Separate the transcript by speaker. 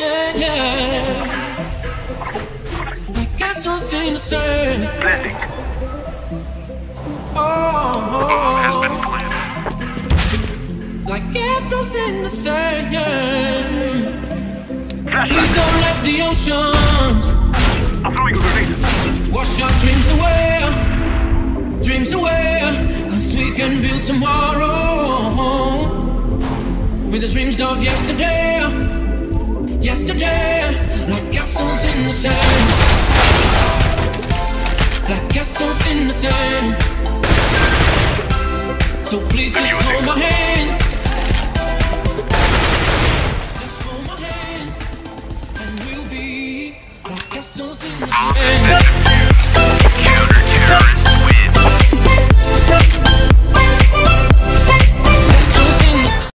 Speaker 1: yeah, yeah. I guess I'll sing the same. Oh, has been
Speaker 2: planted.
Speaker 1: Like castles in the sand.
Speaker 3: Flashback. Please
Speaker 1: don't let the ocean.
Speaker 3: I'm throwing a grenade.
Speaker 1: Wash our dreams away. Dreams away. Cause we can build tomorrow. With the dreams of yesterday today Like castles in the sand Like castles in the sand So please just hold my hand. Just hold my hand. And we'll be Like castles in the sand